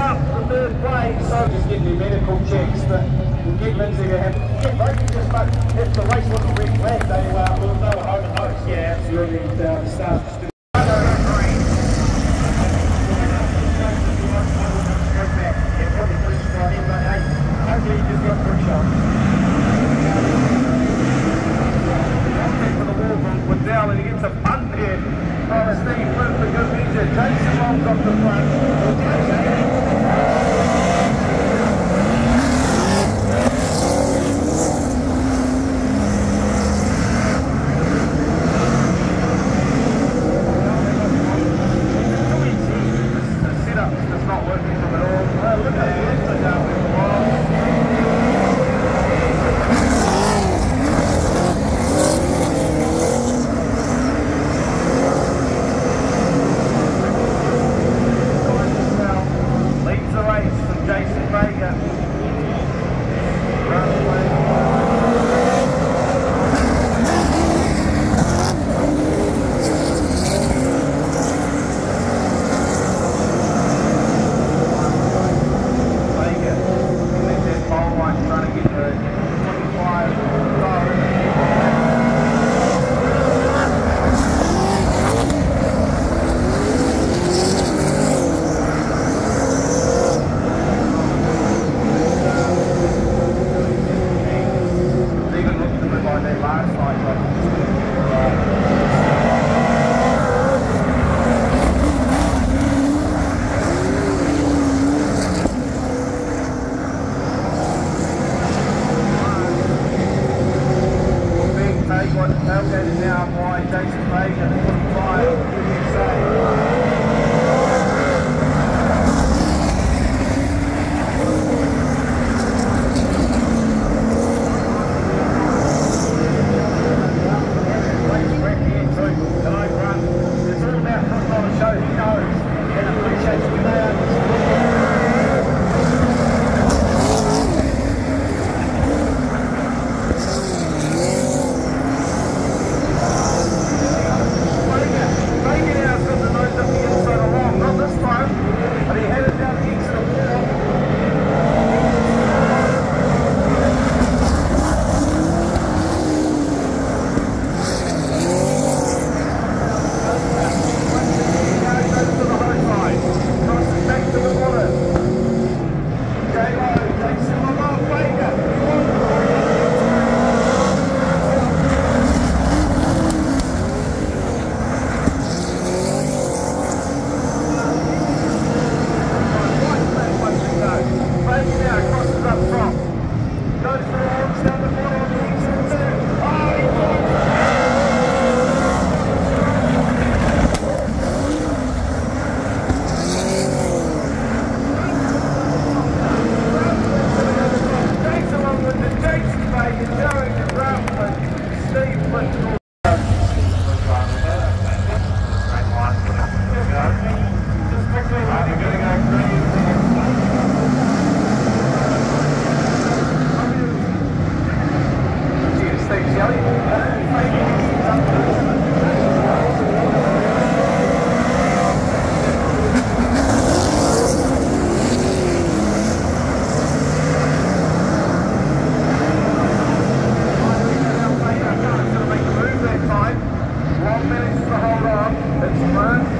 up third place. So just getting your medical checks that will get Lindsay to have. Yeah, maybe just but if the race wasn't red flag, they uh, will home and host. Yeah, absolutely. And, uh, the staff just It's a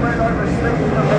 spread over six